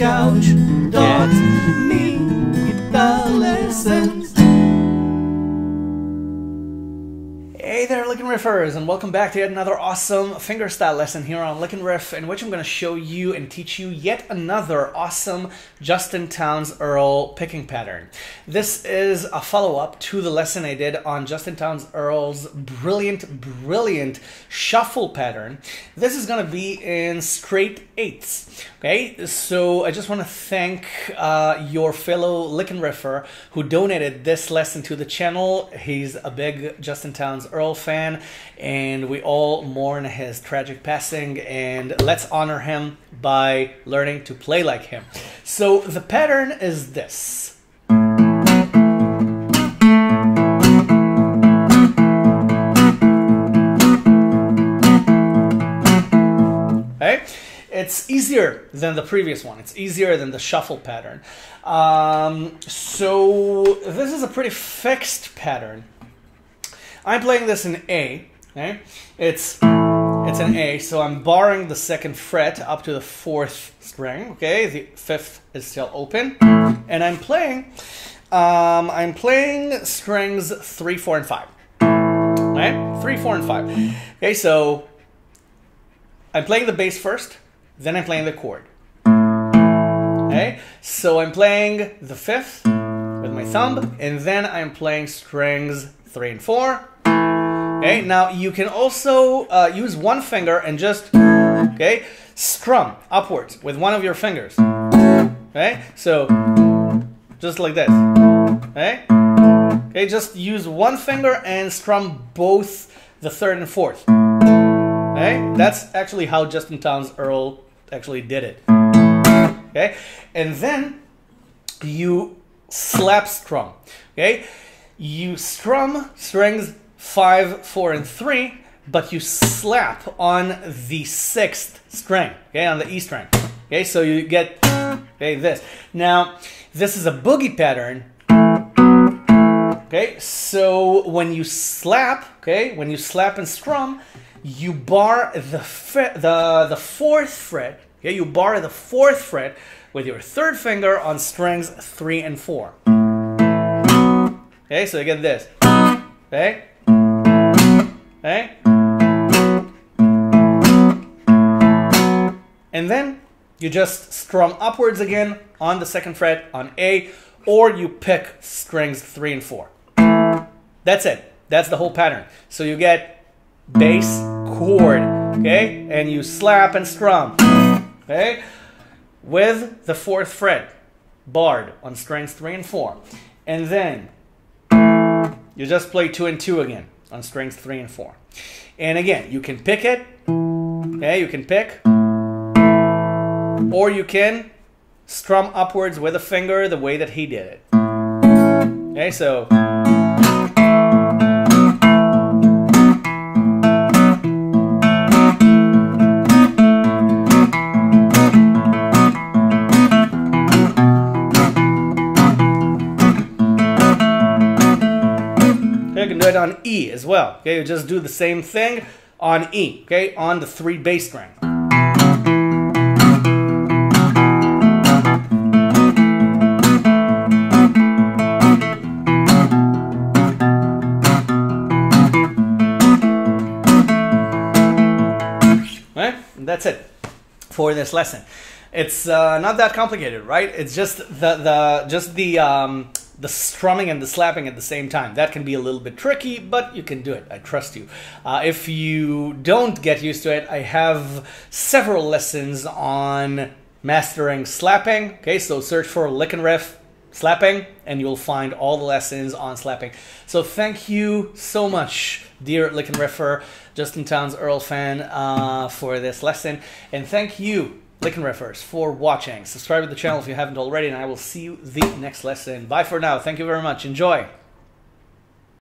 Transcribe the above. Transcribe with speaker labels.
Speaker 1: couch. Dot
Speaker 2: Hey there, Lick and Riffers, and welcome back to yet another awesome fingerstyle lesson here on Lick and Riff, in which I'm going to show you and teach you yet another awesome Justin Townes Earle picking pattern. This is a follow up to the lesson I did on Justin Townes Earle's brilliant, brilliant shuffle pattern. This is going to be in straight eighths. Okay, so I just want to thank uh, your fellow Lick and Riffer who donated this lesson to the channel. He's a big Justin Townes Earle fan, and we all mourn his tragic passing. And let's honor him by learning to play like him. So the pattern is this. It's easier than the previous one. It's easier than the shuffle pattern. Um, so this is a pretty fixed pattern. I'm playing this in A. Okay, it's it's an A, so I'm barring the second fret up to the fourth string. Okay, the fifth is still open, and I'm playing. Um, I'm playing strings three, four, and five. Okay, three, four, and five. Okay, so I'm playing the bass first, then I'm playing the chord. Okay, so I'm playing the fifth with my thumb, and then I'm playing strings three and four. Okay, now you can also uh, use one finger and just okay strum upwards with one of your fingers. Okay, so just like this. Okay, okay, just use one finger and strum both the third and fourth. Okay, that's actually how Justin Townes Earle actually did it. Okay, and then you slap strum. Okay, you strum strings five, four, and three, but you slap on the sixth string. Okay, on the E string. Okay, so you get okay this. Now this is a boogie pattern. Okay, so when you slap, okay, when you slap and strum, you bar the the the fourth fret. Okay, you bar the fourth fret with your third finger on strings three and four. Okay, so you get this. Okay, okay, and then you just strum upwards again on the second fret on A, or you pick strings three and four. That's it. That's the whole pattern. So you get bass, chord, okay? And you slap and strum, okay? With the fourth fret, barred on strings three and four. And then you just play two and two again on strings three and four. And again, you can pick it, okay? You can pick, or you can strum upwards with a finger the way that he did it. Okay, so. Okay, you can do it on E as well. Okay, you just do the same thing on E, okay, on the three bass string. And that's it for this lesson. It's uh, not that complicated, right? It's just the the just the um, the strumming and the slapping at the same time. That can be a little bit tricky, but you can do it. I trust you. Uh, if you don't get used to it, I have several lessons on mastering slapping. Okay, so search for Lick and Riff slapping, and you'll find all the lessons on slapping. So thank you so much, dear Lick and Riffer, Justin Townes Earle fan, uh, for this lesson, and thank you. Lick and Riffers for watching. Subscribe to the channel if you haven't already, and I will see you the next lesson. Bye for now. Thank you very much. Enjoy.